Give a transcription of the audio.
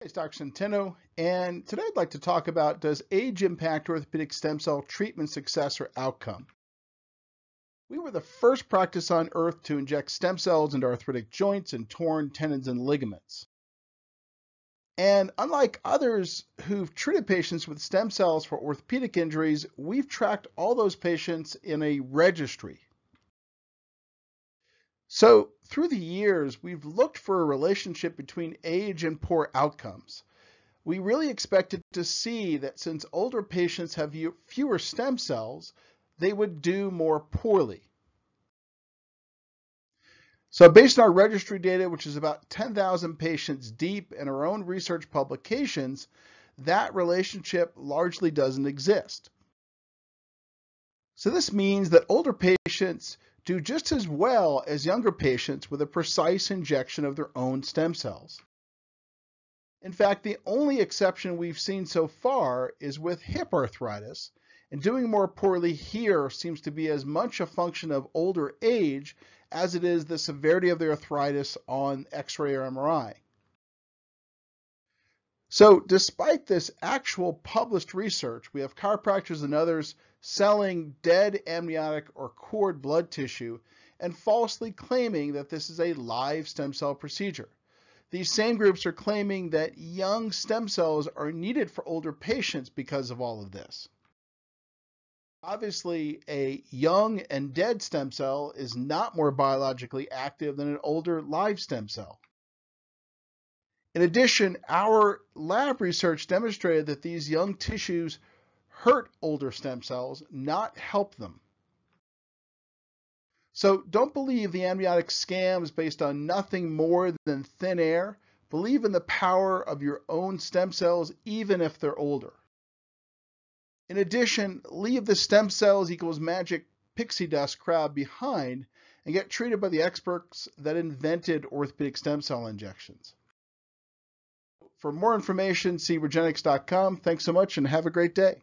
It's Dr. Centeno, and today I'd like to talk about does age impact orthopedic stem cell treatment success or outcome? We were the first practice on earth to inject stem cells into arthritic joints and torn tendons and ligaments. And unlike others who've treated patients with stem cells for orthopedic injuries, we've tracked all those patients in a registry. So through the years, we've looked for a relationship between age and poor outcomes. We really expected to see that since older patients have fewer stem cells, they would do more poorly. So based on our registry data, which is about 10,000 patients deep and our own research publications, that relationship largely doesn't exist. So this means that older patients do just as well as younger patients with a precise injection of their own stem cells. In fact, the only exception we've seen so far is with hip arthritis, and doing more poorly here seems to be as much a function of older age as it is the severity of the arthritis on X-ray or MRI. So despite this actual published research, we have chiropractors and others selling dead amniotic or cord blood tissue and falsely claiming that this is a live stem cell procedure. These same groups are claiming that young stem cells are needed for older patients because of all of this. Obviously, a young and dead stem cell is not more biologically active than an older live stem cell. In addition, our lab research demonstrated that these young tissues hurt older stem cells, not help them. So don't believe the amniotic scams based on nothing more than thin air. Believe in the power of your own stem cells, even if they're older. In addition, leave the stem cells equals magic pixie dust crowd behind and get treated by the experts that invented orthopedic stem cell injections. For more information, see Regenexx.com. Thanks so much and have a great day.